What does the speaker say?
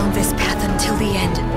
follow this path until the end.